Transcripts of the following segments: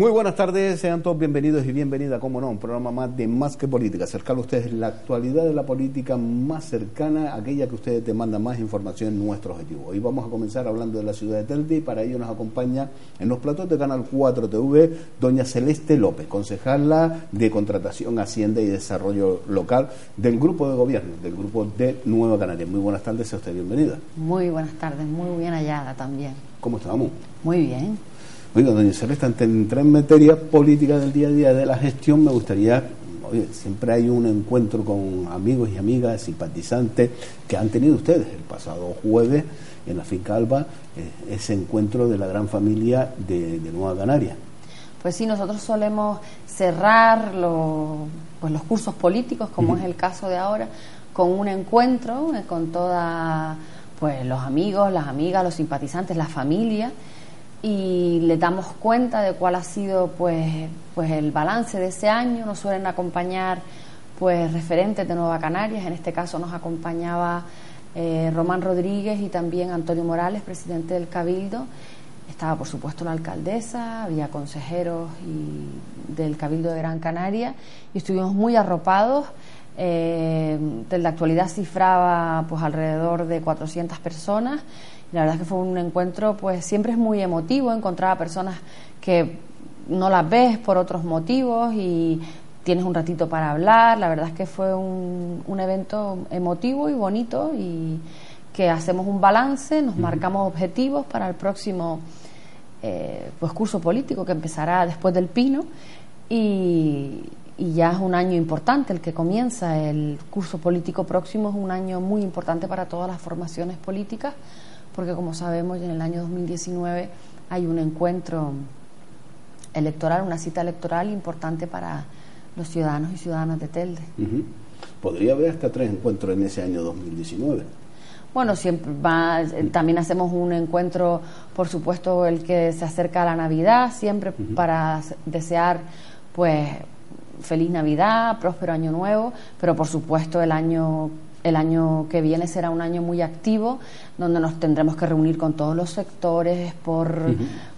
Muy buenas tardes, sean todos bienvenidos y bienvenidas, como no, un programa más de Más que Política, acercar a ustedes la actualidad de la política más cercana, aquella que ustedes demandan más información en nuestro objetivo. Hoy vamos a comenzar hablando de la ciudad de Telde y para ello nos acompaña en los platos de Canal 4 TV doña Celeste López, concejala de Contratación, Hacienda y Desarrollo Local del Grupo de Gobierno, del Grupo de Nueva Canaria. Muy buenas tardes, sea usted bienvenida. Muy buenas tardes, muy bien hallada también. ¿Cómo estamos? Muy bien. Oiga, doña Celeste, antes de entrar en materia política del día a día de la gestión, me gustaría, oye, siempre hay un encuentro con amigos y amigas, simpatizantes, que han tenido ustedes el pasado jueves en la finca Alba, eh, ese encuentro de la gran familia de, Nueva Canaria. Pues sí, nosotros solemos cerrar pues los cursos políticos, como es el caso de ahora, con un encuentro eh, con todos pues, los amigos, las amigas, los simpatizantes, la familia y le damos cuenta de cuál ha sido pues, pues el balance de ese año. Nos suelen acompañar pues referentes de Nueva Canarias, en este caso nos acompañaba eh, Román Rodríguez y también Antonio Morales, presidente del Cabildo. Estaba por supuesto la alcaldesa, había consejeros y del Cabildo de Gran Canaria y estuvimos muy arropados. Eh, de la actualidad cifraba pues alrededor de 400 personas la verdad es que fue un encuentro, pues siempre es muy emotivo encontrar a personas que no las ves por otros motivos y tienes un ratito para hablar. La verdad es que fue un, un evento emotivo y bonito y que hacemos un balance, nos marcamos objetivos para el próximo eh, pues curso político que empezará después del Pino y, y ya es un año importante el que comienza. El curso político próximo es un año muy importante para todas las formaciones políticas porque como sabemos en el año 2019 hay un encuentro electoral, una cita electoral importante para los ciudadanos y ciudadanas de Telde. Podría haber hasta tres encuentros en ese año 2019. Bueno, siempre va, eh, también hacemos un encuentro, por supuesto, el que se acerca a la Navidad, siempre para desear, pues, feliz Navidad, próspero año nuevo, pero por supuesto el año el año que viene será un año muy activo, donde nos tendremos que reunir con todos los sectores, por,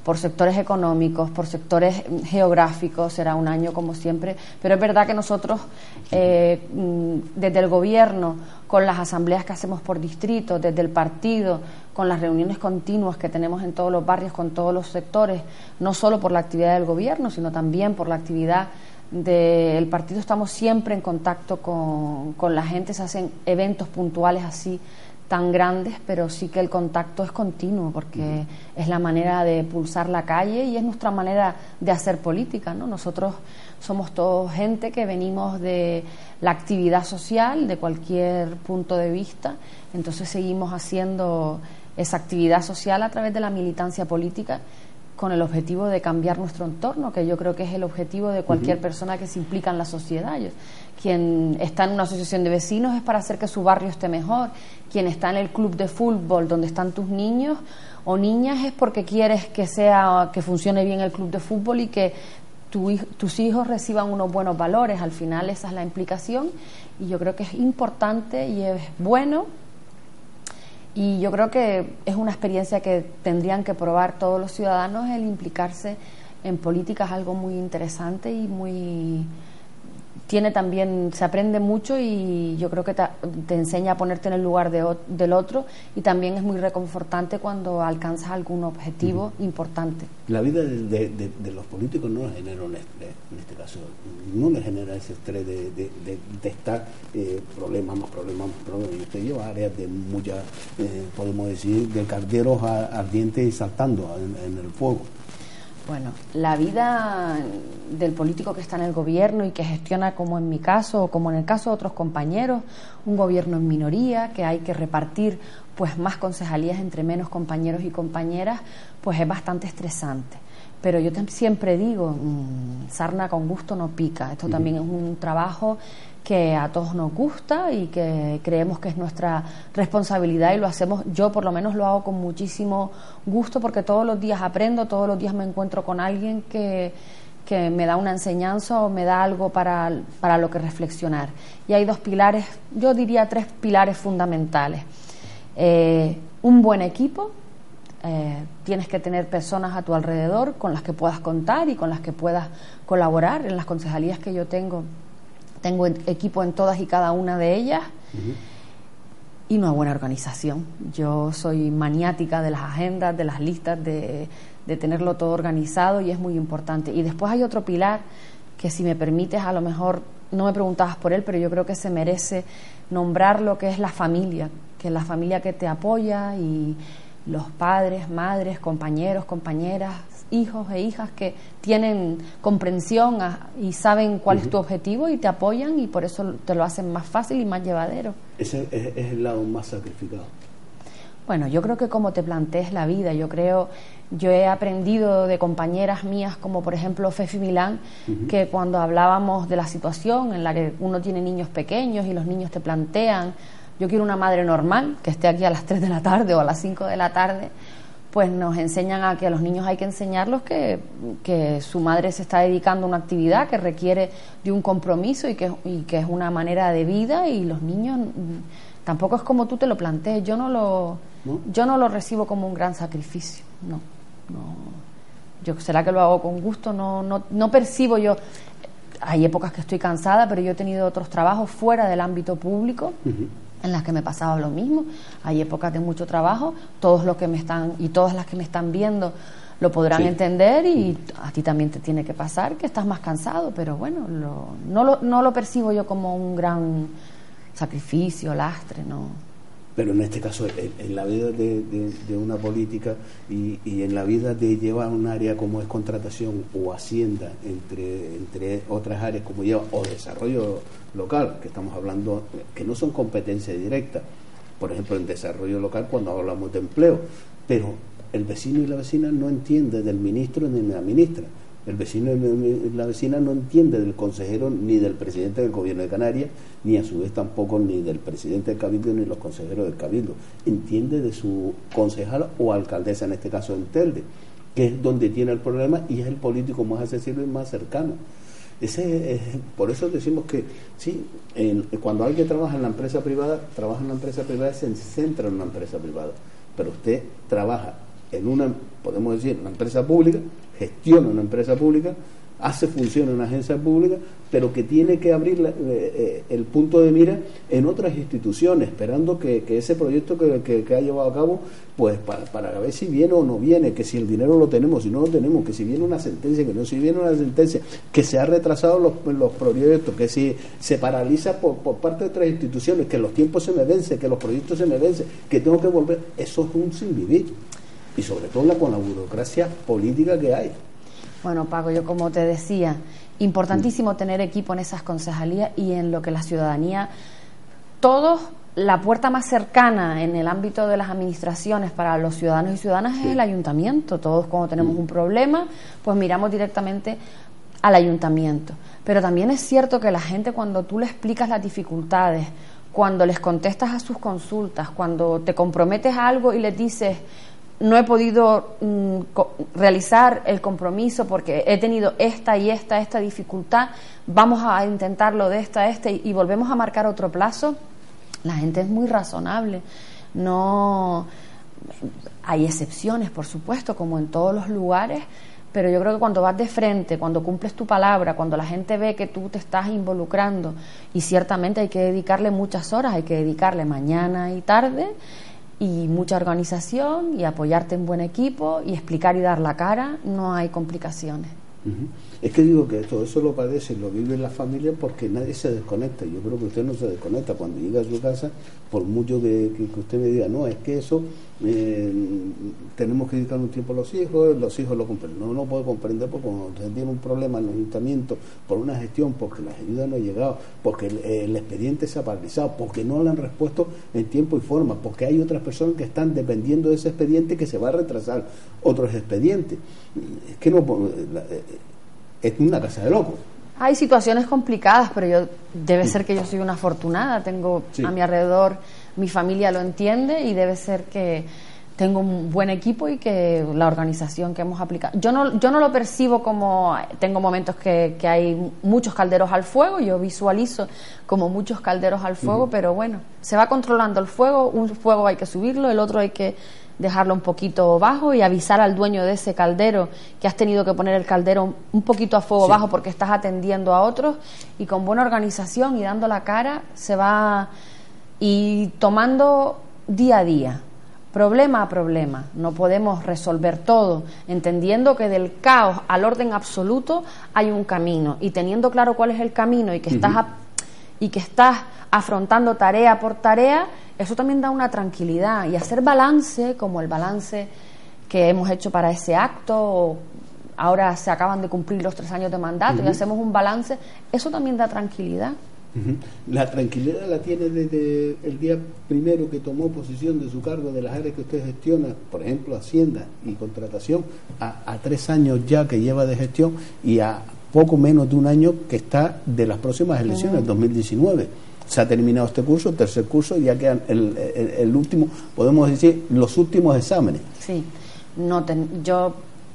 por sectores económicos, por sectores geográficos, será un año como siempre. Pero es verdad que nosotros, eh, mm, desde el gobierno, con las asambleas que hacemos por distrito, desde el partido, con las reuniones continuas que tenemos en todos los barrios, con todos los sectores, no solo por la actividad del gobierno, sino también por la actividad del partido estamos siempre en contacto con, con, la gente, se hacen eventos puntuales así tan grandes, pero sí que el contacto es continuo porque es la manera de pulsar la calle y es nuestra manera de hacer política. ¿no? Nosotros somos todos gente que venimos de la actividad social, de cualquier punto de vista, entonces seguimos haciendo esa actividad social a través de la militancia política con el objetivo de cambiar nuestro entorno, que yo creo que es el objetivo de cualquier persona que se implica en la sociedad. Quien está en una asociación de vecinos es para hacer que su barrio esté mejor. Quien está en el club de fútbol donde están tus niños o niñas es porque quieres que sea que funcione bien el club de fútbol y que tus hijos reciban unos buenos valores. Al final esa es la implicación y yo creo que es importante y es bueno y yo creo que es una experiencia que tendrían que probar todos los ciudadanos, el implicarse en política es algo muy interesante y muy tiene también, se aprende mucho y yo creo que te, enseña a ponerte en el lugar de, del otro y también es muy reconfortante cuando alcanzas algún objetivo importante. La vida de, los políticos no les genera un estrés, en este caso, no les genera ese estrés de, estar eh, problemas, más problemas, más problemas. Y usted lleva áreas de muchas, eh, podemos decir, de carteros ardientes y saltando en el fuego. Bueno, la vida del político que está en el gobierno y que gestiona, como en mi caso o como en el caso de otros compañeros, un gobierno en minoría, que hay que repartir pues más concejalías entre menos compañeros y compañeras, pues es bastante estresante. Pero yo siempre digo, mm, sarna con gusto no pica. Esto también es un trabajo que a todos nos gusta y que creemos que es nuestra responsabilidad y lo hacemos, yo por lo menos lo hago con muchísimo gusto porque todos los días aprendo, todos los días me encuentro con alguien que, que me da una enseñanza o me da algo para, para lo que reflexionar. Y hay dos pilares, yo diría tres pilares fundamentales. Eh, un buen equipo, eh, tienes que tener personas a tu alrededor con las que puedas contar y con las que puedas colaborar. En las concejalías que yo tengo, tengo equipo en todas y cada una de ellas. Y una buena organización. Yo soy maniática de las agendas, de las listas, de, de tenerlo todo organizado y es muy importante. Y después hay otro pilar que si me permites, a lo mejor no me preguntabas por él, pero yo creo que se merece nombrar lo que es la familia, que es la familia que te apoya y los padres, madres, compañeros, compañeras, hijos e hijas que tienen comprensión y saben cuál es tu objetivo y te apoyan y por eso te lo hacen más fácil y más llevadero. Ese es, el lado más sacrificado. Bueno, yo creo que como te plantees la vida, yo creo, yo he aprendido de compañeras mías como por ejemplo Fefi Milán, que cuando hablábamos de la situación en la que uno tiene niños pequeños y los niños te plantean yo quiero una madre normal, que esté aquí a las 3 de la tarde o a las 5 de la tarde, pues nos enseñan a que a los niños hay que enseñarlos que, que su madre se está dedicando a una actividad que requiere de un compromiso y que, y que es una manera de vida y los niños mm, tampoco es como tú te lo plantees, yo no lo, yo no lo recibo como un gran sacrificio, no, no. Yo será que lo hago con gusto, no, no, no percibo yo. Hay épocas que estoy cansada, pero yo he tenido otros trabajos fuera del ámbito público en las que me pasaba lo mismo. Hay épocas de mucho trabajo, todos los que me están y todas las que me están viendo lo podrán entender y a ti también te tiene que pasar que estás más cansado, pero bueno, no, lo, no lo percibo yo como un gran sacrificio, lastre, no pero en este caso en, la vida de, una política y, en la vida de llevar un área como es contratación o hacienda entre, entre otras áreas como lleva o desarrollo local, que estamos hablando, que no son competencias directas, por ejemplo en desarrollo local cuando hablamos de empleo, pero el vecino y la vecina no entienden del ministro ni de la ministra el vecino y la vecina no entiende del consejero ni del presidente del gobierno de Canarias, ni a su vez tampoco ni del presidente del cabildo ni los consejeros del cabildo. Entiende de su concejal o alcaldesa, en este caso en Telde, que es donde tiene el problema y es el político más accesible y más cercano. Ese por eso decimos que sí, cuando alguien trabaja en la empresa privada, trabaja en la empresa privada, se centra en una empresa privada. Pero usted trabaja en una, podemos decir, una empresa pública, gestiona una empresa pública, hace función en una agencia pública, pero que tiene que abrir eh, eh, el punto de mira en otras instituciones, esperando que, ese proyecto que, ha llevado a cabo, pues para, ver si viene o no viene, que si el dinero lo tenemos, si no lo tenemos, que si viene una sentencia, que no si viene una sentencia, que se ha retrasado los, los proyectos, que si se paraliza por, por parte de otras instituciones, que los tiempos se me vencen, que los proyectos se me vencen, que tengo que volver, eso es un sin vivir y sobre todo con la burocracia política que hay. Bueno, Paco, yo como te decía, importantísimo tener equipo en esas concejalías y en lo que la ciudadanía, todos, la puerta más cercana en el ámbito de las administraciones para los ciudadanos y ciudadanas es el ayuntamiento. Todos cuando tenemos un problema, pues miramos directamente al ayuntamiento. Pero también es cierto que la gente cuando tú le explicas las dificultades, cuando les contestas a sus consultas, cuando te comprometes a algo y les dices, no he podido mm, realizar el compromiso porque he tenido esta y esta, esta dificultad, vamos a intentarlo de esta este y, volvemos a marcar otro plazo, la gente es muy razonable. No hay excepciones, por supuesto, como en todos los lugares, pero yo creo que cuando vas de frente, cuando cumples tu palabra, cuando la gente ve que tú te estás involucrando, y ciertamente hay que dedicarle muchas horas, hay que dedicarle mañana y tarde, y mucha organización y apoyarte en buen equipo y explicar y dar la cara, no hay complicaciones. Es que digo que todo eso lo padece, lo vive la familia porque nadie se desconecta. Yo creo que usted no se desconecta cuando llega a su casa, por mucho que, usted me diga, no, es que eso eh, tenemos que dedicar un tiempo a los hijos, los hijos lo comprenden. No, no puedo comprender porque cuando usted tiene un problema en el ayuntamiento por una gestión, porque las ayudas no han llegado, porque el, expediente se ha paralizado, porque no le han respuesto en tiempo y forma, porque hay otras personas que están dependiendo de ese expediente que se va a retrasar otros expedientes. Es que no eh, es una casa de locos. Hay situaciones complicadas, pero yo debe ser que yo soy una afortunada, tengo a mi alrededor, mi familia lo entiende y debe ser que tengo un buen equipo y que la organización que hemos aplicado. Yo no, yo no lo percibo como, tengo momentos que, que hay muchos calderos al fuego, yo visualizo como muchos calderos al fuego, pero bueno, se va controlando el fuego, un fuego hay que subirlo, el otro hay que dejarlo un poquito bajo y avisar al dueño de ese caldero que has tenido que poner el caldero un poquito a fuego bajo porque estás atendiendo a otros y con buena organización y dando la cara se va y tomando día a día, problema a problema. No podemos resolver todo, entendiendo que del caos al orden absoluto hay un camino y teniendo claro cuál es el camino y que estás y que estás afrontando tarea por tarea, eso también da una tranquilidad. Y hacer balance, como el balance que hemos hecho para ese acto, ahora se acaban de cumplir los tres años de mandato y hacemos un balance, eso también da tranquilidad. La tranquilidad la tiene desde el día primero que tomó posición de su cargo de las áreas que usted gestiona, por ejemplo, Hacienda y contratación, a, tres años ya que lleva de gestión y a poco menos de un año que está de las próximas elecciones, 2019 se ha terminado este curso, el tercer curso, y ya quedan el, último, podemos decir, los últimos exámenes. Sí, no yo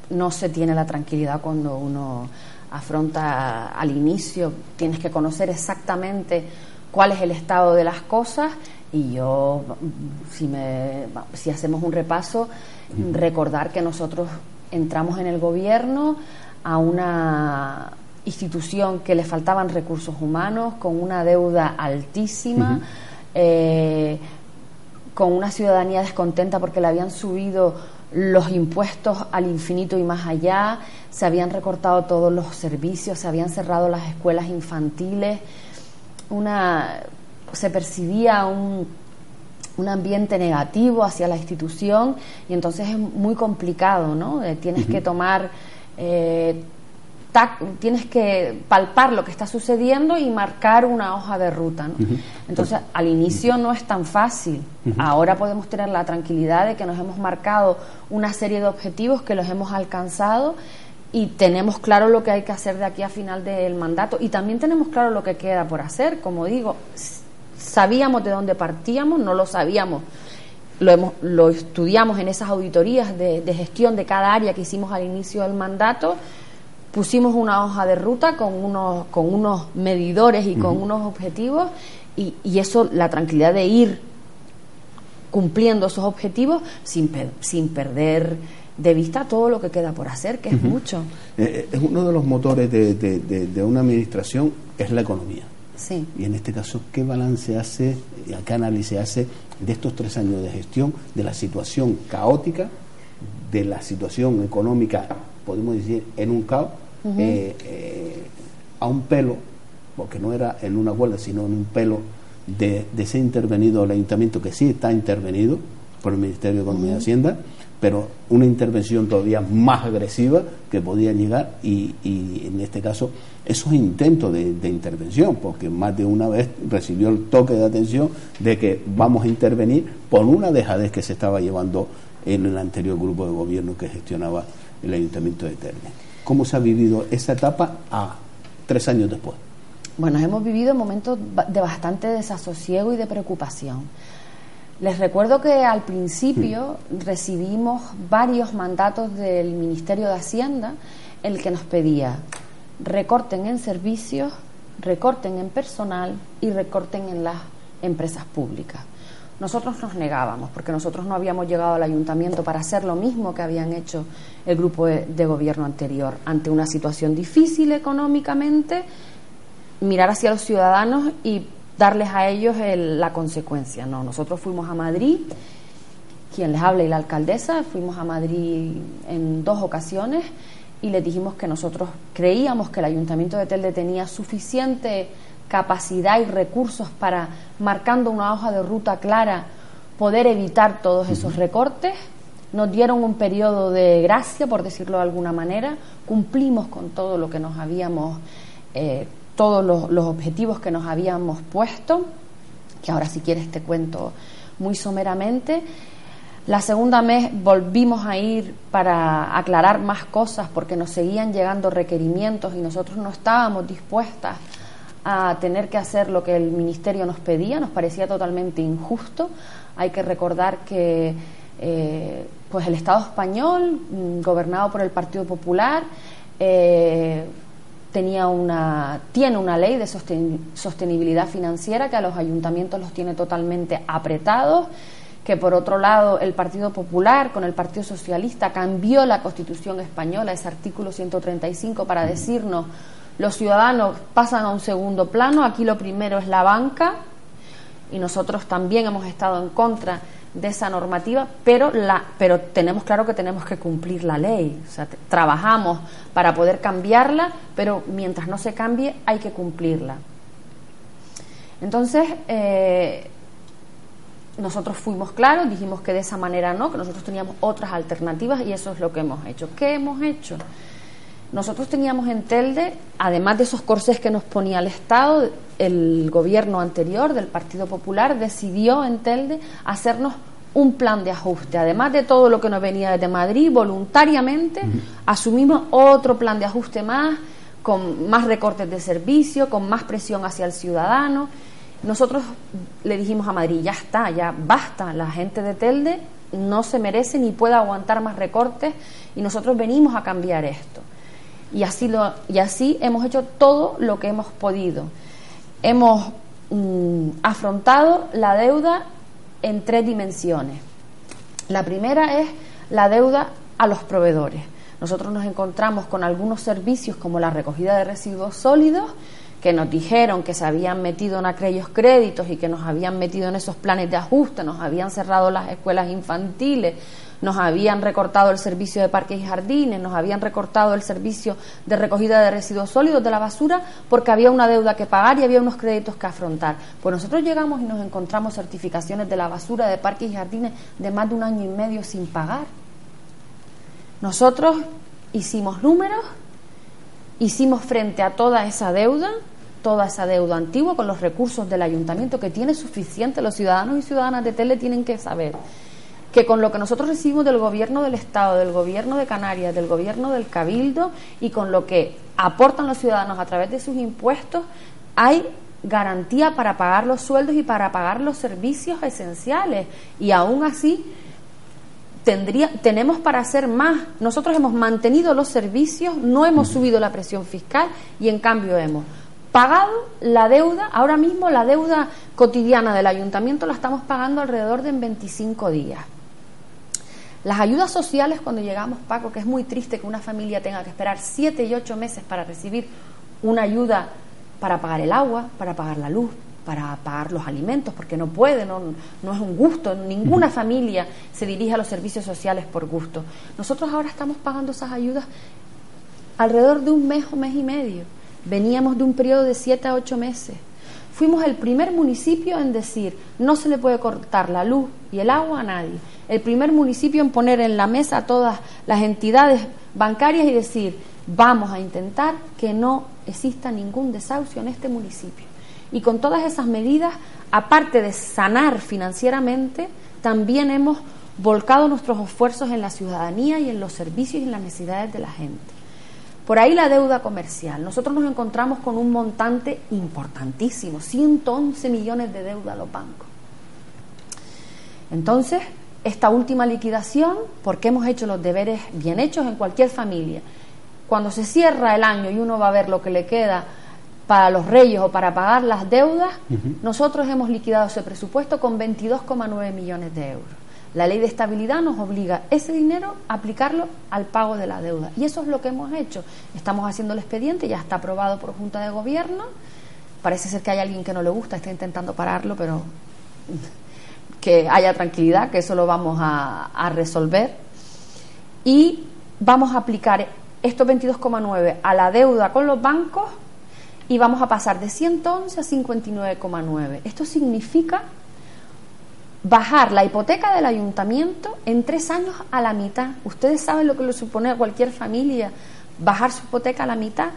no se tiene la tranquilidad cuando uno afronta al inicio, tienes que conocer exactamente cuál es el estado de las cosas y yo, si, me, si hacemos un repaso, recordar que nosotros entramos en el gobierno a una institución que le faltaban recursos humanos, con una deuda altísima, eh, con una ciudadanía descontenta porque le habían subido los impuestos al infinito y más allá, se habían recortado todos los servicios, se habían cerrado las escuelas infantiles, una, se percibía un, un ambiente negativo hacia la institución y entonces es muy complicado, ¿no? Eh, tienes que tomar eh, tienes que palpar lo que está sucediendo y marcar una hoja de ruta. Entonces, al inicio no es tan fácil. Ahora podemos tener la tranquilidad de que nos hemos marcado una serie de objetivos que los hemos alcanzado y tenemos claro lo que hay que hacer de aquí a final del mandato y también tenemos claro lo que queda por hacer. Como digo, sabíamos de dónde partíamos, no lo sabíamos. Lo, hemos, lo estudiamos en esas auditorías de, de gestión de cada área que hicimos al inicio del mandato pusimos una hoja de ruta con unos, con unos medidores y con unos objetivos y, y, eso, la tranquilidad de ir cumpliendo esos objetivos sin, sin perder de vista todo lo que queda por hacer, que es mucho. Eh, eh, es uno de los motores de, de, una administración, es la economía. Sí. Y en este caso, ¿qué balance hace, qué análisis hace de estos tres años de gestión, de la situación caótica, de la situación económica, podemos decir, en un caos, eh, eh, a un pelo, porque no era en una huelga, sino en un pelo de, de ser intervenido el ayuntamiento, que sí está intervenido por el Ministerio de Economía y Hacienda, pero una intervención todavía más agresiva que podía llegar y, en este caso esos intentos de, de, intervención, porque más de una vez recibió el toque de atención de que vamos a intervenir por una dejadez que se estaba llevando en el anterior grupo de gobierno que gestionaba el ayuntamiento de Terne. ¿Cómo se ha vivido esa etapa a tres años después? Bueno, hemos vivido momentos de bastante desasosiego y de preocupación. Les recuerdo que al principio mm. recibimos varios mandatos del Ministerio de Hacienda en el que nos pedía recorten en servicios, recorten en personal y recorten en las empresas públicas. Nosotros nos negábamos, porque nosotros no habíamos llegado al ayuntamiento para hacer lo mismo que habían hecho el grupo de, gobierno anterior. Ante una situación difícil económicamente, mirar hacia los ciudadanos y darles a ellos la consecuencia. No, nosotros fuimos a Madrid, quien les habla y la alcaldesa, fuimos a Madrid en dos ocasiones y les dijimos que nosotros creíamos que el ayuntamiento de Telde tenía suficiente capacidad y recursos para, marcando una hoja de ruta clara, poder evitar todos esos recortes. Nos dieron un periodo de gracia, por decirlo de alguna manera, cumplimos con todo lo que nos habíamos, eh, todos los, los, objetivos que nos habíamos puesto, que ahora si quieres te cuento muy someramente. La segunda vez volvimos a ir para aclarar más cosas porque nos seguían llegando requerimientos y nosotros no estábamos dispuestas a tener que hacer lo que el Ministerio nos pedía, nos parecía totalmente injusto. Hay que recordar que eh, pues el Estado español, mm, gobernado por el Partido Popular, eh, tenía una, tiene una ley de sostenibilidad financiera que a los ayuntamientos los tiene totalmente apretados, que por otro lado el Partido Popular con el Partido Socialista cambió la Constitución española, ese artículo 135, para decirnos los ciudadanos pasan a un segundo plano, aquí lo primero es la banca y nosotros también hemos estado en contra de esa normativa, pero, la, pero tenemos claro que tenemos que cumplir la ley. O sea, trabajamos para poder cambiarla, pero mientras no se cambie hay que cumplirla. Entonces, eh, nosotros fuimos claros, dijimos que de esa manera no, que nosotros teníamos otras alternativas y eso es lo que hemos hecho. ¿Qué hemos hecho? Nosotros teníamos en Telde, además de esos corsés que nos ponía el Estado, el gobierno anterior del Partido Popular decidió en Telde hacernos un plan de ajuste. Además de todo lo que nos venía desde Madrid, voluntariamente asumimos otro plan de ajuste más, con más recortes de servicio, con más presión hacia el ciudadano. Nosotros le dijimos a Madrid, ya está, ya basta, la gente de Telde no se merece ni puede aguantar más recortes y nosotros venimos a cambiar esto. Y así, lo, y así hemos hecho todo lo que hemos podido. Hemos mm, afrontado la deuda en tres dimensiones. La primera es la deuda a los proveedores. Nosotros nos encontramos con algunos servicios como la recogida de residuos sólidos que nos dijeron que se habían metido en aquellos créditos y que nos habían metido en esos planes de ajuste, nos habían cerrado las escuelas infantiles, nos habían recortado el servicio de parques y jardines, nos habían recortado el servicio de recogida de residuos sólidos de la basura porque había una deuda que pagar y había unos créditos que afrontar. Pues nosotros llegamos y nos encontramos certificaciones de la basura de parques y jardines de más de un año y medio sin pagar. Nosotros hicimos números, hicimos frente a toda esa deuda, toda esa deuda antigua con los recursos del ayuntamiento que tiene suficiente, los ciudadanos y ciudadanas de Tele tienen que saber que con lo que nosotros recibimos del gobierno del Estado, del gobierno de Canarias, del gobierno del Cabildo y con lo que aportan los ciudadanos a través de sus impuestos, hay garantía para pagar los sueldos y para pagar los servicios esenciales. Y aún así, tendría, tenemos para hacer más. Nosotros hemos mantenido los servicios, no hemos subido la presión fiscal y en cambio hemos pagado la deuda, ahora mismo la deuda cotidiana del ayuntamiento la estamos pagando alrededor de en 25 días. Las ayudas sociales, cuando llegamos, Paco, que es muy triste que una familia tenga que esperar siete y ocho meses para recibir una ayuda para pagar el agua, para pagar la luz, para pagar los alimentos, porque no puede, no, no es un gusto, ninguna familia se dirige a los servicios sociales por gusto. Nosotros ahora estamos pagando esas ayudas alrededor de un mes o mes y medio. Veníamos de un periodo de siete a ocho meses. Fuimos el primer municipio en decir no se le puede cortar la luz y el agua a nadie el primer municipio en poner en la mesa a todas las entidades bancarias y decir, vamos a intentar que no exista ningún desahucio en este municipio. Y con todas esas medidas, aparte de sanar financieramente, también hemos volcado nuestros esfuerzos en la ciudadanía y en los servicios y en las necesidades de la gente. Por ahí la deuda comercial. Nosotros nos encontramos con un montante importantísimo, 111 millones de deuda a los bancos. Entonces, esta última liquidación porque hemos hecho los deberes bien hechos en cualquier familia. Cuando se cierra el año y uno va a ver lo que le queda para los reyes o para pagar las deudas, nosotros hemos liquidado ese presupuesto con 22,9 millones de euros. La ley de estabilidad nos obliga ese dinero a aplicarlo al pago de la deuda. Y eso es lo que hemos hecho. Estamos haciendo el expediente, ya está aprobado por Junta de Gobierno. Parece ser que hay alguien que no le gusta, está intentando pararlo, pero que haya tranquilidad, que eso lo vamos a, resolver. Y vamos a aplicar estos 22,9 a la deuda con los bancos y vamos a pasar de 111 a 59,9. Esto significa bajar la hipoteca del ayuntamiento en tres años a la mitad. ¿Ustedes saben lo que le supone a cualquier familia bajar su hipoteca a la mitad?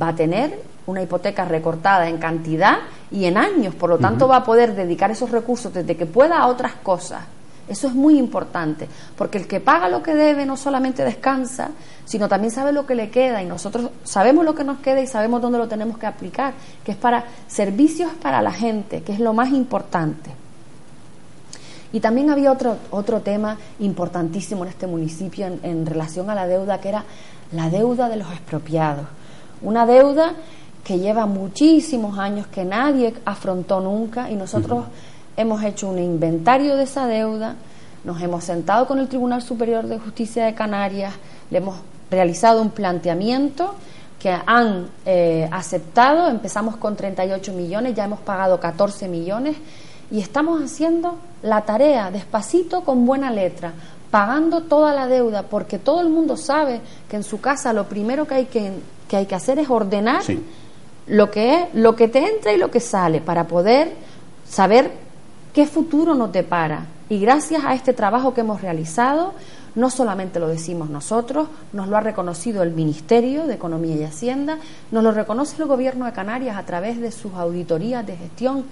Va a tener una hipoteca recortada en cantidad y en años, por lo tanto va a poder dedicar esos recursos desde que pueda a otras cosas. Eso es muy importante, porque el que paga lo que debe no solamente descansa, sino también sabe lo que le queda y nosotros sabemos lo que nos queda y sabemos dónde lo tenemos que aplicar, que es para servicios para la gente, que es lo más importante. Y también había otro, otro tema importantísimo en este municipio en, relación a la deuda, que era la deuda de los expropiados. Una deuda que lleva muchísimos años, que nadie afrontó nunca y nosotros hemos hecho un inventario de esa deuda, nos hemos sentado con el Tribunal Superior de Justicia de Canarias, le hemos realizado un planteamiento que han eh, aceptado, empezamos con 38 millones, ya hemos pagado 14 millones y estamos haciendo la tarea despacito con buena letra, pagando toda la deuda, porque todo el mundo sabe que en su casa lo primero que hay que, que, hay que hacer es ordenar lo que es, lo que te entra y lo que sale, para poder saber qué futuro nos depara. Y gracias a este trabajo que hemos realizado, no solamente lo decimos nosotros, nos lo ha reconocido el Ministerio de Economía y Hacienda, nos lo reconoce el Gobierno de Canarias a través de sus auditorías de gestión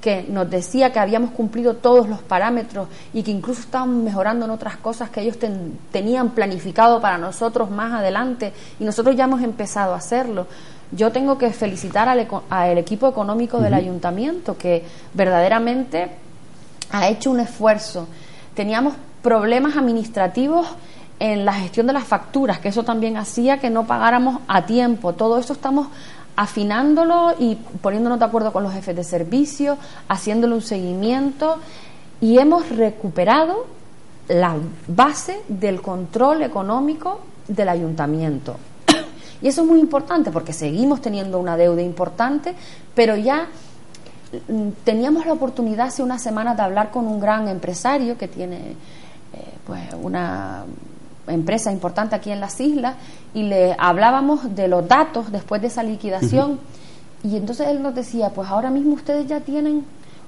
que nos decía que habíamos cumplido todos los parámetros y que incluso estábamos mejorando en otras cosas que ellos tenían planificado para nosotros más adelante y nosotros ya hemos empezado a hacerlo. Yo tengo que felicitar al, equipo económico del ayuntamiento que verdaderamente ha hecho un esfuerzo. Teníamos problemas administrativos en la gestión de las facturas, que eso también hacía que no pagáramos a tiempo. Todo eso estamos afinándolo y poniéndonos de acuerdo con los jefes de servicio, haciéndole un seguimiento y hemos recuperado la base del control económico del ayuntamiento. Y eso es muy importante porque seguimos teniendo una deuda importante, pero ya teníamos la oportunidad hace unas semanas de hablar con un gran empresario que tiene eh, pues una empresa importante aquí en las islas y le hablábamos de los datos después de esa liquidación. Y entonces él nos decía, pues ahora mismo ustedes ya tienen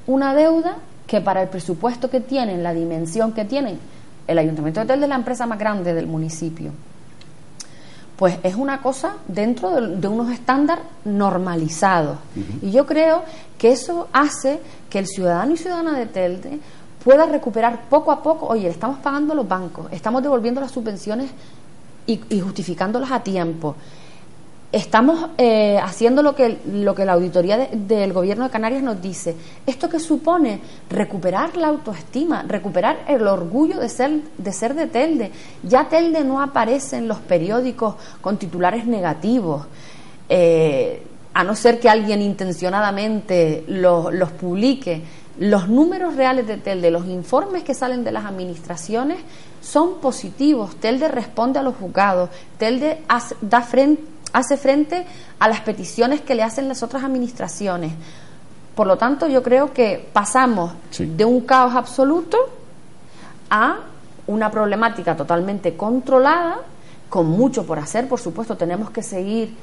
una deuda que para el presupuesto que tienen, la dimensión que tienen, el Ayuntamiento de Hotel es la empresa más grande del municipio, pues es una cosa dentro de, unos estándares normalizados. Y yo creo que eso hace que el ciudadano y ciudadana de Telde pueda recuperar poco a poco, oye, estamos pagando los bancos, estamos devolviendo las subvenciones y, justificándolas a tiempo. Estamos eh, haciendo lo que, lo que la auditoría del gobierno de Canarias nos dice. Esto que supone recuperar la autoestima, recuperar el orgullo de ser de, ser de Telde. Ya Telde no aparece en los periódicos con titulares negativos. Eh, a no ser que alguien intencionadamente los publique, los números reales de Telde, los informes que salen de las administraciones son positivos. Telde responde a los juzgados, Telde hace, da frente, hace frente a las peticiones que le hacen las otras administraciones. Por lo tanto, yo creo que pasamos de un caos absoluto a una problemática totalmente controlada, con mucho por hacer, por supuesto, tenemos que seguir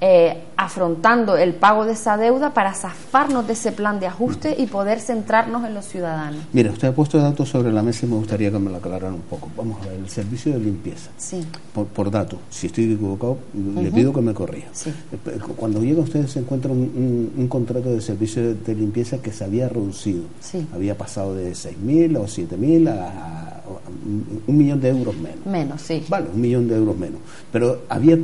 eh, afrontando el pago de esa deuda para zafarnos de ese plan de ajuste y poder centrarnos en los ciudadanos. Mira, usted ha puesto datos sobre la mesa y me gustaría que me lo aclararan un poco. Vamos a ver, el servicio de limpieza. Sí. Por, por datos, si estoy equivocado, le pido que me corrija. Sí. Eh, cuando llega usted se encuentra un, contrato de servicio de, limpieza que se había reducido. Sí. Había pasado de 6.000 o 7.000 a, a un millón de euros menos. Menos, sí. Vale, un millón de euros menos. Pero había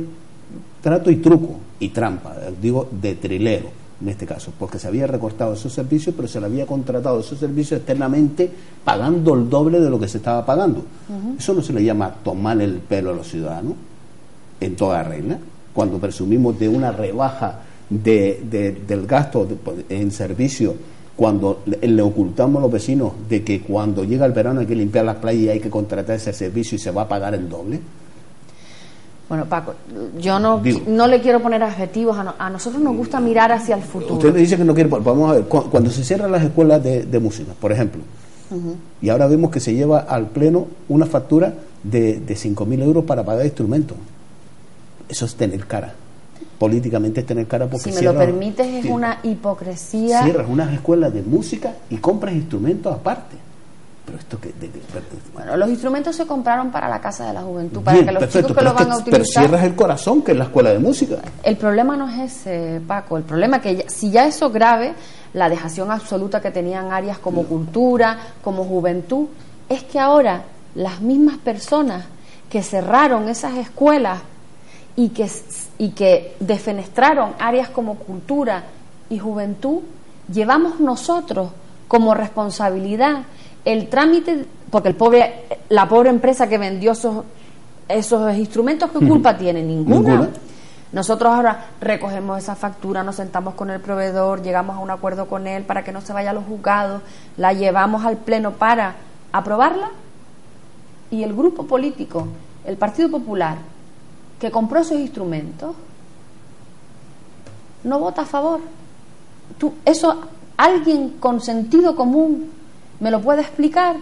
trato y truco y trampa, digo de trilero en este caso, porque se había recortado esos servicios, pero se le había contratado esos servicios externamente pagando el doble de lo que se estaba pagando. Eso no se le llama tomar el pelo a los ciudadanos, en toda regla, cuando presumimos de una rebaja de, del gasto en servicio, cuando le, ocultamos a los vecinos de que cuando llega el verano hay que limpiar las playas y hay que contratar ese servicio y se va a pagar el doble. Bueno, Paco, yo no, no le quiero poner adjetivos. A, nosotros nos gusta mirar hacia el futuro. Usted dice que no quiere. Vamos a ver, cuando se cierran las escuelas de, música, por ejemplo, y ahora vemos que se lleva al pleno una factura de, de 5.000 euros para pagar instrumentos. Eso es tener cara. Políticamente es tener cara porque. Si me lo permites, es una hipocresía. Cierras unas escuelas de música y compras instrumentos aparte esto que, bueno, los instrumentos se compraron para la Casa de la Juventud, para que los chicos que lo van a utilizar... Pero cierras el corazón, que es la escuela de música. El problema no es ese, Paco. El problema es que si ya eso grave, la dejación absoluta que tenían áreas como cultura, como juventud, es que ahora las mismas personas que cerraron esas escuelas y que, y que defenestraron áreas como cultura y juventud, llevamos nosotros como responsabilidad el trámite, porque el pobre, la pobre empresa que vendió esos, esos instrumentos, ¿qué culpa tiene? Ninguna. Nosotros ahora recogemos esa factura, nos sentamos con el proveedor, llegamos a un acuerdo con él para que no se vaya a los juzgados, la llevamos al Pleno para aprobarla y el grupo político, el Partido Popular, que compró esos instrumentos, no vota a favor. Tú, eso alguien con sentido común me lo puede explicar.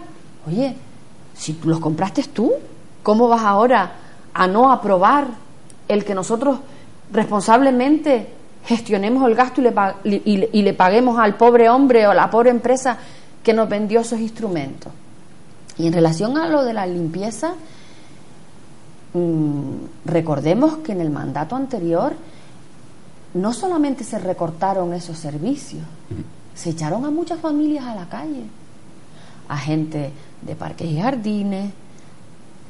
Oye, si los compraste tú, ¿cómo vas ahora a no aprobar el que nosotros responsablemente gestionemos el gasto y le, y, paguemos al pobre hombre o a la pobre empresa que nos vendió esos instrumentos. Y en relación a lo de la limpieza, mm, recordemos que en el mandato anterior no solamente se recortaron esos servicios, se echaron a muchas familias a la calle, a gente de parques y jardines,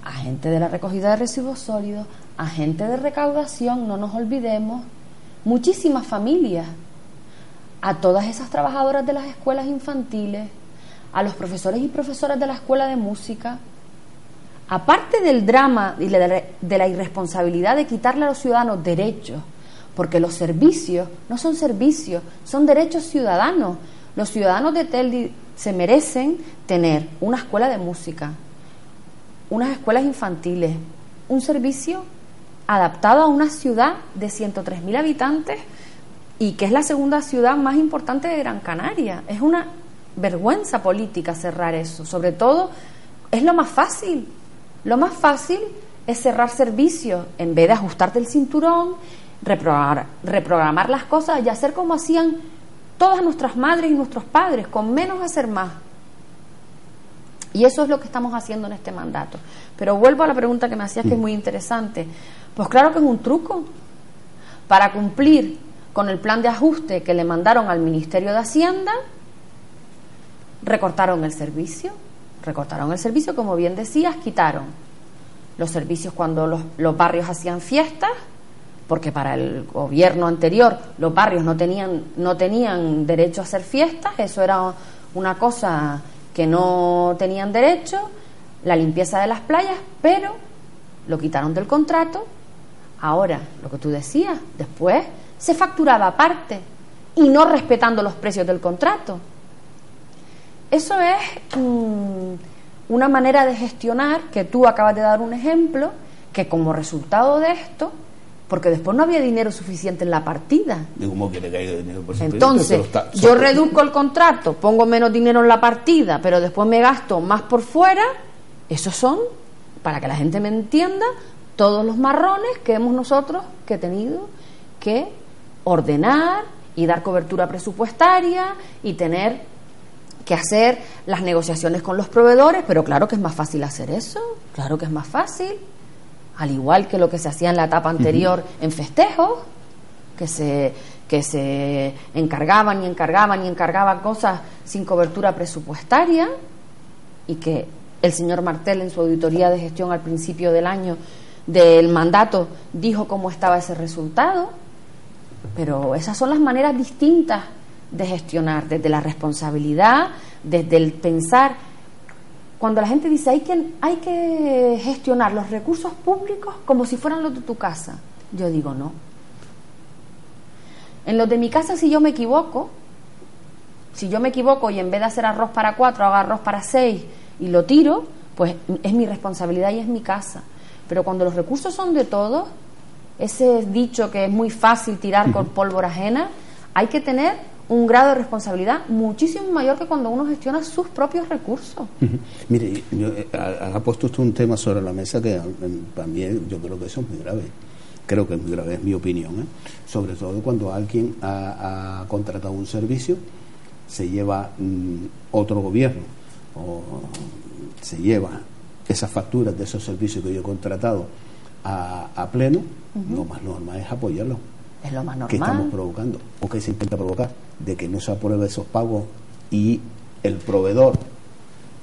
a gente de la recogida de residuos sólidos, agente de recaudación, no nos olvidemos, muchísimas familias, a todas esas trabajadoras de las escuelas infantiles, a los profesores y profesoras de la escuela de música, aparte del drama y de la irresponsabilidad de quitarle a los ciudadanos derechos, porque los servicios no son servicios, son derechos ciudadanos. Los ciudadanos de Teldi se merecen tener una escuela de música, unas escuelas infantiles, un servicio adaptado a una ciudad de 103.000 habitantes y que es la segunda ciudad más importante de Gran Canaria. Es una vergüenza política cerrar eso. Sobre todo, es lo más fácil. Lo más fácil es cerrar servicios en vez de ajustarte el cinturón, reprogramar, reprogramar las cosas y hacer como hacían todas nuestras madres y nuestros padres, con menos hacer más. Y eso es lo que estamos haciendo en este mandato. Pero vuelvo a la pregunta que me hacías, que es muy interesante. Pues claro que es un truco. Para cumplir con el plan de ajuste que le mandaron al Ministerio de Hacienda, recortaron el servicio. Recortaron el servicio, como bien decías, quitaron los servicios cuando los, los barrios hacían fiestas, porque para el gobierno anterior los barrios no tenían, no tenían derecho a hacer fiestas, eso era una cosa que no tenían derecho, la limpieza de las playas, pero lo quitaron del contrato Ahora, lo que tú decías, después se facturaba aparte y no respetando los precios del contrato. Eso es mm, una manera de gestionar que tú acabas de dar un ejemplo, que como resultado de esto, porque después no había dinero suficiente en la partida. cómo dinero por Entonces, yo reduzco el contrato, pongo menos dinero en la partida, pero después me gasto más por fuera. Esos son, para que la gente me entienda, todos los marrones que hemos nosotros que tenido que ordenar y dar cobertura presupuestaria y tener que hacer las negociaciones con los proveedores, pero claro que es más fácil hacer eso, claro que es más fácil, al igual que lo que se hacía en la etapa anterior en festejos, que se, que se encargaban y encargaban y encargaban cosas sin cobertura presupuestaria y que el señor Martel en su auditoría de gestión al principio del año del mandato dijo cómo estaba ese resultado, pero esas son las maneras distintas de gestionar, desde la responsabilidad, desde el pensar. Cuando la gente dice hay que, hay que gestionar los recursos públicos como si fueran los de tu casa, yo digo no. En los de mi casa, si yo me equivoco, si yo me equivoco y en vez de hacer arroz para cuatro, hago arroz para seis y lo tiro, pues es mi responsabilidad y es mi casa. Pero cuando los recursos son de todos, ese dicho que es muy fácil tirar con pólvora ajena, hay que tener un grado de responsabilidad muchísimo mayor que cuando uno gestiona sus propios recursos. Mire, eh, ha, puesto usted un tema sobre la mesa que también yo creo que eso es muy grave. Creo que es muy grave, es mi opinión. ¿eh? Sobre todo cuando alguien ha, contratado un servicio, se lleva mm, otro gobierno o se lleva esas facturas de esos servicios que yo he contratado a, pleno, lo más normal es apoyarlo. Es lo más normal. que estamos provocando? ¿O que se intenta provocar? De que no se apruebe esos pagos y el proveedor,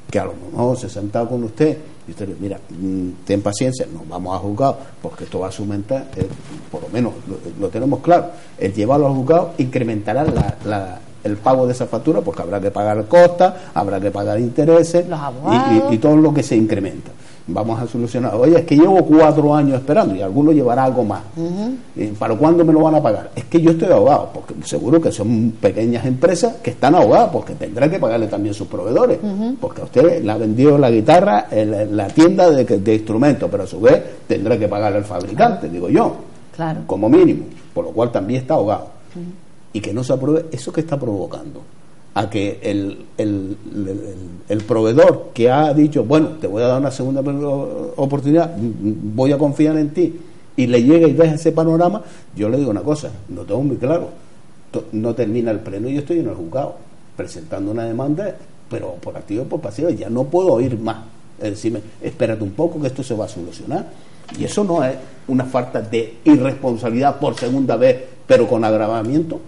que a lo mejor se ha sentado con usted y usted mira, mm, ten paciencia, nos vamos a juzgar porque esto va a aumentar, eh, por lo menos lo, tenemos claro, el llevarlo a juzgado incrementará la, el pago de esa factura porque habrá que pagar costas, habrá que pagar intereses y, todo lo que se incrementa. Vamos a solucionar. Oye, es que llevo cuatro años esperando y alguno llevará algo más. ¿Para cuándo me lo van a pagar? Es que yo estoy ahogado, porque seguro que son pequeñas empresas que están ahogadas, porque tendrá que pagarle también sus proveedores, porque a usted le ha vendido la guitarra en la, tienda de, instrumentos, pero a su vez tendrá que pagarle al fabricante, digo yo, claro. como mínimo, por lo cual también está ahogado. Y que no se apruebe eso que está provocando a que el, el, el, proveedor que ha dicho, bueno, te voy a dar una segunda oportunidad, voy a confiar en ti, y le llega y ve ese panorama, yo le digo una cosa, no tengo muy claro, no termina el pleno y yo estoy en el juzgado, presentando una demanda, pero por activo y por pasivo, ya no puedo ir más. Es decir, espérate un poco que esto se va a solucionar. Y eso no es una falta de irresponsabilidad por segunda vez, pero con agravamiento.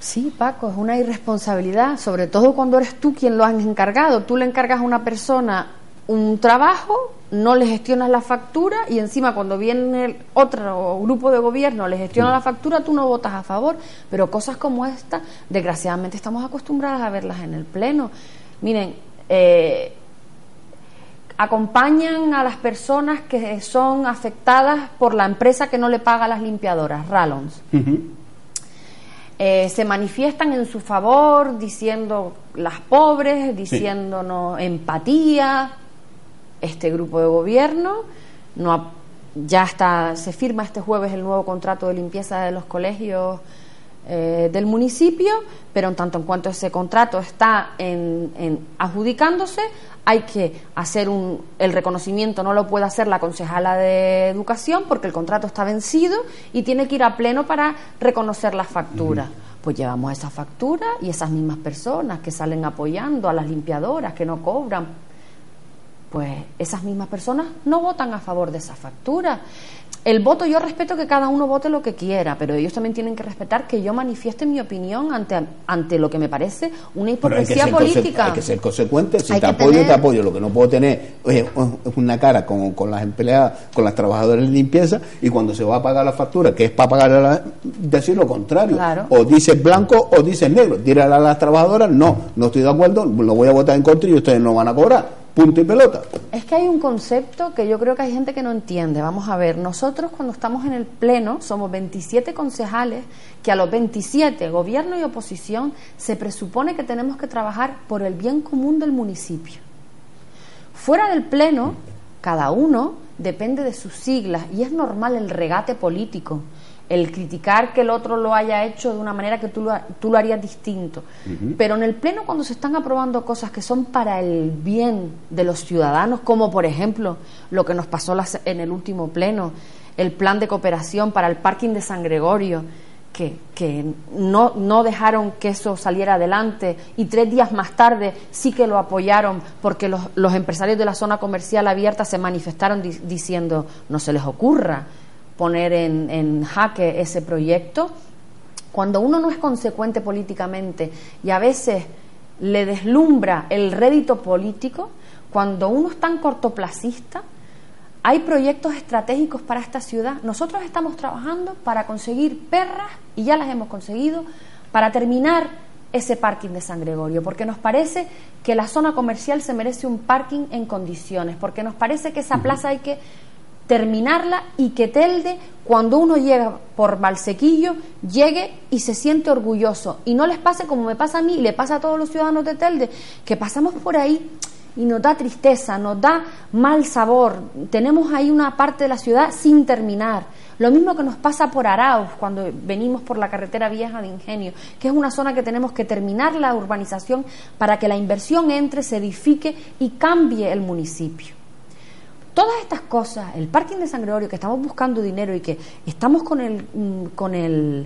Sí, Paco, es una irresponsabilidad, sobre todo cuando eres tú quien lo has encargado. Tú le encargas a una persona un trabajo, no le gestionas la factura y encima cuando viene otro grupo de gobierno le gestiona la factura, tú no votas a favor. Pero cosas como esta, desgraciadamente estamos acostumbradas a verlas en el Pleno. Miren, eh, acompañan a las personas que son afectadas por la empresa que no le paga a las limpiadoras, Rallons. Eh, se manifiestan en su favor diciendo las pobres, diciéndonos empatía, este grupo de gobierno, no ya está, se firma este jueves el nuevo contrato de limpieza de los colegios eh, del municipio, pero en tanto en cuanto ese contrato está en, adjudicándose, hay que hacer un, el reconocimiento, no lo puede hacer la concejala de educación porque el contrato está vencido y tiene que ir a pleno para reconocer la factura. Pues llevamos esa factura y esas mismas personas que salen apoyando a las limpiadoras que no cobran pues esas mismas personas no votan a favor de esa factura. El voto, yo respeto que cada uno vote lo que quiera, pero ellos también tienen que respetar que yo manifieste mi opinión ante, ante lo que me parece una hipocresía política. Hay que ser consecuente, si te apoyo, te apoyo. Lo que no puedo tener es una cara con, con las empleadas, con las trabajadoras de limpieza, y cuando se va a pagar la factura, que es para pagar, la, decir lo contrario. O dices blanco o dices negro. Tírala a las trabajadoras, no, no estoy de acuerdo, lo voy a votar en contra y ustedes no van a cobrar punto y pelota. Es que hay un concepto que yo creo que hay gente que no entiende. Vamos a ver, nosotros cuando estamos en el Pleno somos 27 concejales que a los 27, gobierno y oposición, se presupone que tenemos que trabajar por el bien común del municipio. Fuera del Pleno, cada uno depende de sus siglas y es normal el regate político el criticar que el otro lo haya hecho de una manera que tú lo, tú lo harías distinto. Pero en el Pleno, cuando se están aprobando cosas que son para el bien de los ciudadanos, como por ejemplo lo que nos pasó en el último Pleno, el plan de cooperación para el parking de San Gregorio, que, que no, no, dejaron que eso saliera adelante y tres días más tarde sí que lo apoyaron porque los, los empresarios de la zona comercial abierta se manifestaron diciendo no se les ocurra poner en, jaque ese proyecto, cuando uno no es consecuente políticamente y a veces le deslumbra el rédito político, cuando uno es tan cortoplacista, hay proyectos estratégicos para esta ciudad. Nosotros estamos trabajando para conseguir perras, y ya las hemos conseguido, para terminar ese parking de San Gregorio, porque nos parece que la zona comercial se merece un parking en condiciones, porque nos parece que esa plaza hay que terminarla y que Telde, cuando uno llega por Valsequillo, llegue y se siente orgulloso. Y no les pase como me pasa a mí y le pasa a todos los ciudadanos de Telde, que pasamos por ahí y nos da tristeza, nos da mal sabor. Tenemos ahí una parte de la ciudad sin terminar. Lo mismo que nos pasa por Arauz cuando venimos por la carretera vieja de Ingenio, que es una zona que tenemos que terminar la urbanización para que la inversión entre, se edifique y cambie el municipio. Todas estas cosas, el parking de San Gregorio, que estamos buscando dinero y que estamos con el, mm, con el,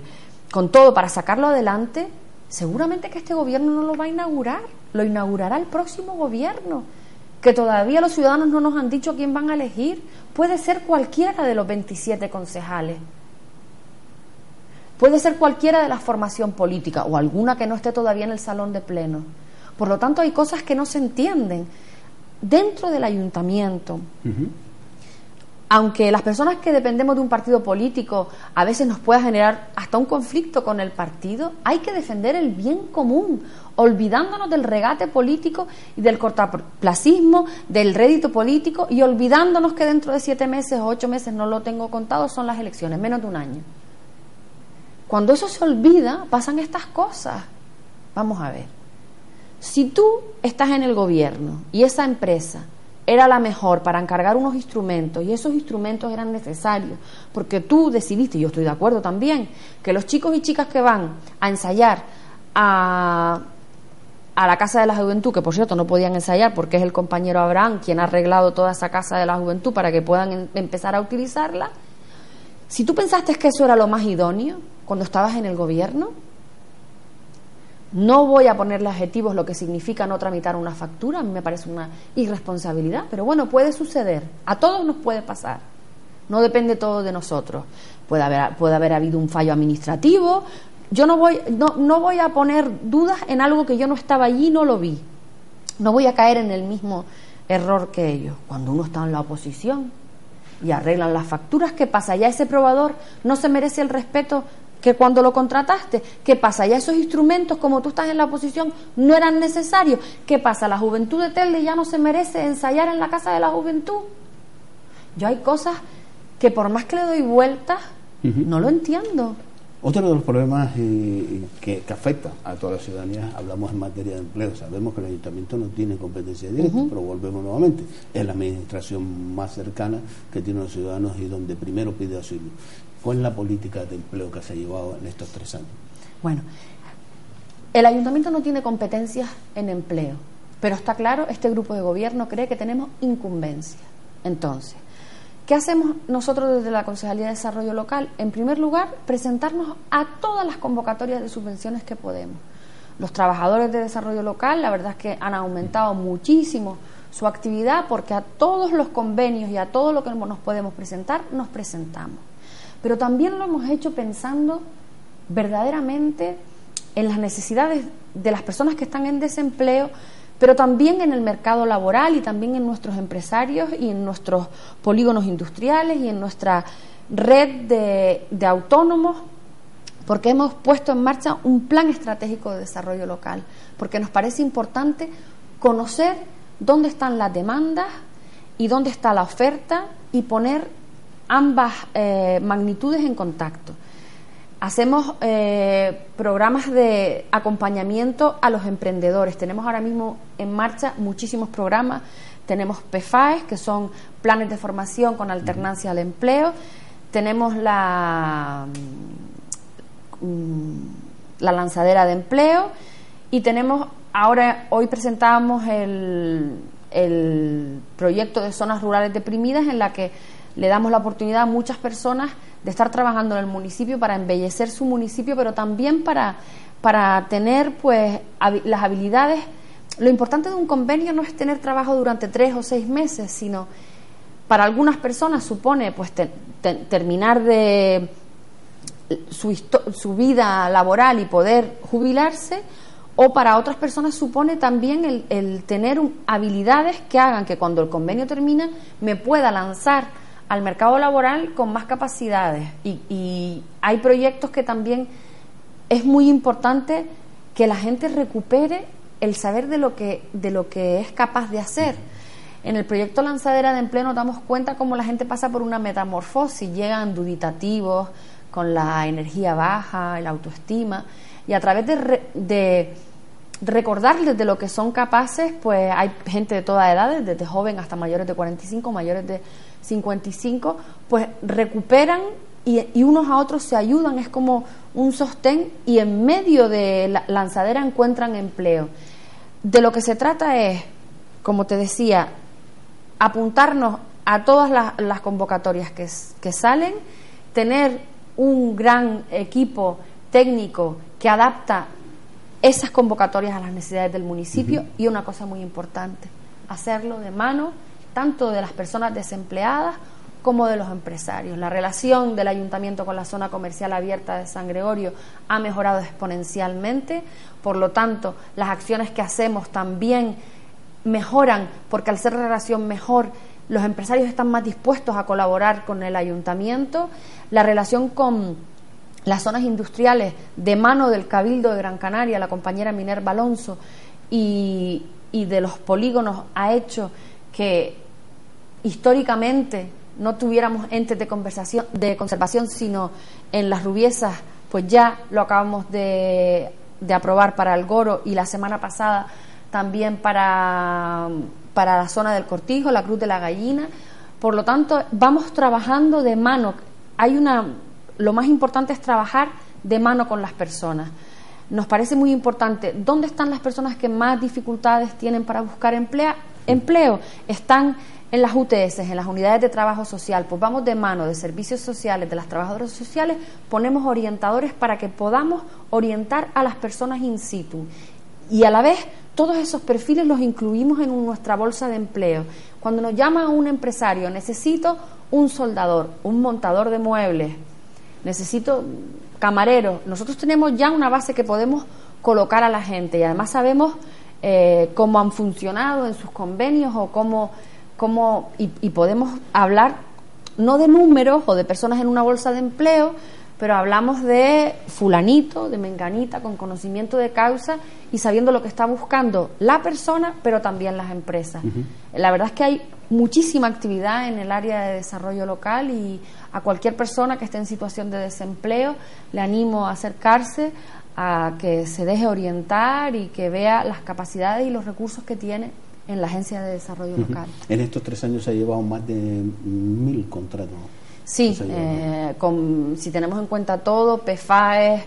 con todo para sacarlo adelante, seguramente que este gobierno no lo va a inaugurar, lo inaugurará el próximo gobierno, que todavía los ciudadanos no nos han dicho quién van a elegir, puede ser cualquiera de los 27 concejales. Puede ser cualquiera de la formación política o alguna que no esté todavía en el salón de pleno. Por lo tanto, hay cosas que no se entienden dentro del ayuntamiento aunque las personas que dependemos de un partido político a veces nos pueda generar hasta un conflicto con el partido, hay que defender el bien común, olvidándonos del regate político y del cortoplacismo, del rédito político y olvidándonos que dentro de siete meses o ocho meses, no lo tengo contado, son las elecciones, menos de un año. Cuando eso se olvida, pasan estas cosas. Vamos a ver. Si tú estás en el gobierno y esa empresa era la mejor para encargar unos instrumentos y esos instrumentos eran necesarios, porque tú decidiste, y yo estoy de acuerdo también, que los chicos y chicas que van a ensayar a, a la Casa de la Juventud, que por cierto no podían ensayar porque es el compañero Abraham quien ha arreglado toda esa Casa de la Juventud para que puedan empezar a utilizarla, si tú pensaste que eso era lo más idóneo cuando estabas en el gobierno, no voy a ponerle adjetivos lo que significa no tramitar una factura, a mí me parece una irresponsabilidad, pero bueno, puede suceder, a todos nos puede pasar, no depende todo de nosotros. Puede haber, puede haber habido un fallo administrativo, yo no voy, no, no voy a poner dudas en algo que yo no estaba allí y no lo vi, no voy a caer en el mismo error que ellos, cuando uno está en la oposición y arreglan las facturas, ¿qué pasa? Ya ese probador no se merece el respeto que cuando lo contrataste, ¿qué pasa? Ya esos instrumentos, como tú estás en la oposición, no eran necesarios. ¿Qué pasa? La juventud de Telde ya no se merece ensayar en la casa de la juventud. Yo hay cosas que por más que le doy vueltas, no lo entiendo. Otro de los problemas eh, que, afecta a toda la ciudadanía, hablamos en materia de empleo, sabemos que el ayuntamiento no tiene competencia directa, pero volvemos nuevamente, es la administración más cercana que tienen los ciudadanos y donde primero pide auxilio. ¿Cuál es la política de empleo que se ha llevado en estos tres años? Bueno, el ayuntamiento no tiene competencias en empleo, pero está claro, este grupo de gobierno cree que tenemos incumbencia. Entonces, ¿qué hacemos nosotros desde la Concejalía de Desarrollo Local? En primer lugar, presentarnos a todas las convocatorias de subvenciones que podemos. Los trabajadores de desarrollo local, la verdad es que han aumentado muchísimo su actividad porque a todos los convenios y a todo lo que nos podemos presentar, nos presentamos pero también lo hemos hecho pensando verdaderamente en las necesidades de las personas que están en desempleo, pero también en el mercado laboral y también en nuestros empresarios y en nuestros polígonos industriales y en nuestra red de, autónomos, porque hemos puesto en marcha un plan estratégico de desarrollo local, porque nos parece importante conocer dónde están las demandas y dónde está la oferta y poner ambas eh, magnitudes en contacto. Hacemos eh, programas de acompañamiento a los emprendedores. Tenemos ahora mismo en marcha muchísimos programas. Tenemos PFAES, que son planes de formación con alternancia al empleo. Tenemos la, mm, la lanzadera de empleo. Y tenemos, ahora, hoy presentamos el, el proyecto de zonas rurales deprimidas en la que le damos la oportunidad a muchas personas de estar trabajando en el municipio para embellecer su municipio, pero también para, para tener pues las habilidades. Lo importante de un convenio no es tener trabajo durante tres o seis meses, sino para algunas personas supone pues terminar de su, su vida laboral y poder jubilarse, o para otras personas supone también el, el tener habilidades que hagan que cuando el convenio termina me pueda lanzar al mercado laboral con más capacidades y, hay proyectos que también es muy importante que la gente recupere el saber de lo que de lo que es capaz de hacer. En el proyecto Lanzadera de Empleo nos damos cuenta cómo la gente pasa por una metamorfosis, llegan duditativos, con la energía baja, la autoestima, y a través de, de recordarles de lo que son capaces, pues hay gente de todas edades, desde joven hasta mayores de 45, mayores de 55, pues recuperan y, unos a otros se ayudan, es como un sostén y en medio de la lanzadera encuentran empleo. De lo que se trata es, como te decía, apuntarnos a todas las, convocatorias que, que salen, tener un gran equipo técnico que adapta esas convocatorias a las necesidades del municipio y una cosa muy importante, hacerlo de mano tanto de las personas desempleadas como de los empresarios. La relación del ayuntamiento con la zona comercial abierta de San Gregorio ha mejorado exponencialmente, por lo tanto, las acciones que hacemos también mejoran, porque al ser la relación mejor, los empresarios están más dispuestos a colaborar con el ayuntamiento, la relación con las zonas industriales de mano del Cabildo de Gran Canaria, la compañera Minerva Alonso, y, y de los polígonos ha hecho que históricamente no tuviéramos entes de, conversación, de conservación, sino en las rubiesas, pues ya lo acabamos de, de aprobar para el Goro y la semana pasada también para, para la zona del Cortijo, la Cruz de la Gallina. Por lo tanto, vamos trabajando de mano. Hay una, lo más importante es trabajar de mano con las personas. Nos parece muy importante dónde están las personas que más dificultades tienen para buscar empleo. Están en las UTS, en las unidades de trabajo social, pues vamos de mano de servicios sociales, de las trabajadoras sociales, ponemos orientadores para que podamos orientar a las personas in situ. Y a la vez, todos esos perfiles los incluimos en nuestra bolsa de empleo. Cuando nos llama un empresario, necesito un soldador, un montador de muebles, necesito camareros, nosotros tenemos ya una base que podemos colocar a la gente y además sabemos eh, cómo han funcionado en sus convenios o cómo y, podemos hablar no de números o de personas en una bolsa de empleo, pero hablamos de fulanito, de menganita, con conocimiento de causa y sabiendo lo que está buscando la persona, pero también las empresas. La verdad es que hay muchísima actividad en el área de desarrollo local y a cualquier persona que esté en situación de desempleo le animo a acercarse a que se deje orientar y que vea las capacidades y los recursos que tiene en la Agencia de Desarrollo Local. En estos tres años se ha llevado más de mil contratos. Sí, eh, con, si tenemos en cuenta todo, PFAES,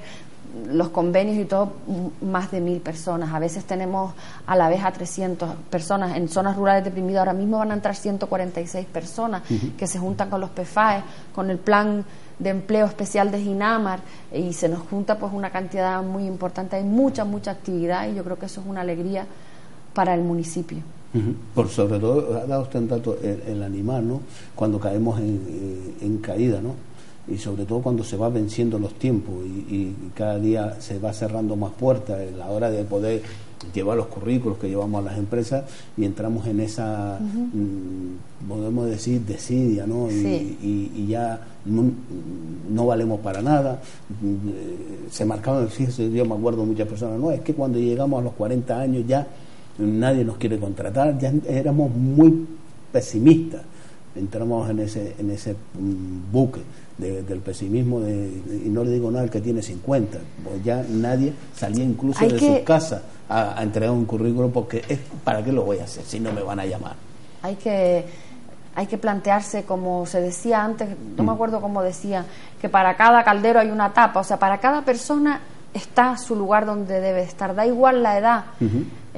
los convenios y todo, más de mil personas. A veces tenemos a la vez a 300 personas. En zonas rurales deprimidas ahora mismo van a entrar 146 personas que se juntan con los PFAES, con el plan de empleo especial de Ginamar y se nos junta pues una cantidad muy importante. Hay mucha, mucha actividad y yo creo que eso es una alegría para el municipio. Por sobre todo, ha dado usted un dato, el, animal, ¿no? Cuando caemos en, en, caída, ¿no? Y sobre todo cuando se va venciendo los tiempos y, cada día se va cerrando más puertas en la hora de poder llevar los currículos que llevamos a las empresas y entramos en esa, mm, podemos decir, desidia, ¿no? Y, ya no, valemos para nada. Mm, se marcaban, fíjese, yo me acuerdo muchas personas, no, es que cuando llegamos a los 40 años ya nadie nos quiere contratar, ya éramos muy pesimistas, entramos en ese, en ese mm, buque del pesimismo de, y no le digo nada al que tiene 50, pues ya nadie salía incluso de su casa a, entregar un currículum porque es para qué lo voy a hacer si no me van a llamar. Hay que hay que plantearse, como se decía antes, no me mm. acuerdo cómo decía, que para cada caldero hay una tapa, o sea, para cada persona está su lugar donde debe estar, da igual la edad,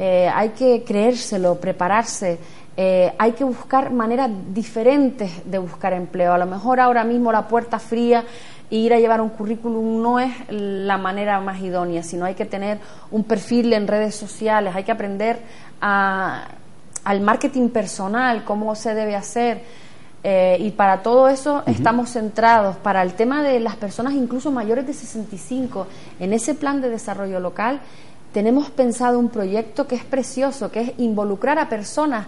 eh, hay que creérselo, prepararse, eh, hay que buscar maneras diferentes de buscar empleo. A lo mejor ahora mismo la puerta fría e ir a llevar un currículum no es la manera más idónea, sino hay que tener un perfil en redes sociales, hay que aprender al marketing personal, cómo se debe hacer. Eh, y para todo eso estamos centrados. Para el tema de las personas incluso mayores de 65, en ese plan de desarrollo local tenemos pensado un proyecto que es precioso, que es involucrar a personas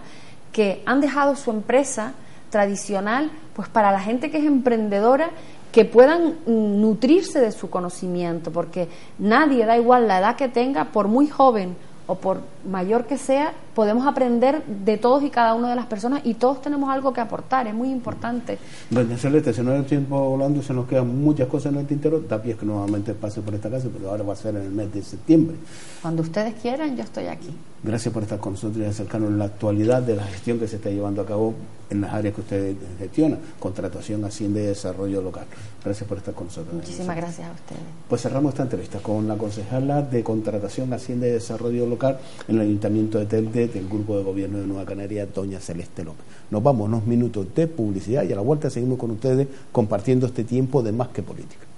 que han dejado su empresa tradicional, pues para la gente que es emprendedora, que puedan nutrirse de su conocimiento, porque nadie, da igual la edad que tenga, por muy joven o por mayor que sea, podemos aprender de todos y cada una de las personas y todos tenemos algo que aportar, es muy importante. Bueno, Celeste, se nos el tiempo volando, se nos quedan muchas cosas en el tintero, Tapia es que nuevamente pase por esta casa, pero ahora va a ser en el mes de septiembre. Cuando ustedes quieran, yo estoy aquí. Gracias por estar con nosotros y acercarnos la actualidad de la gestión que se está llevando a cabo en las áreas que usted gestiona, contratación, hacienda y desarrollo local. Gracias por estar con nosotros. Muchísimas gracias a ustedes. Pues cerramos esta entrevista con la concejala de contratación, hacienda y desarrollo local en el Ayuntamiento de Telde del Grupo de Gobierno de Nueva Canaria, doña Celeste López. Nos vamos unos minutos de publicidad y a la vuelta seguimos con ustedes compartiendo este tiempo de más que política.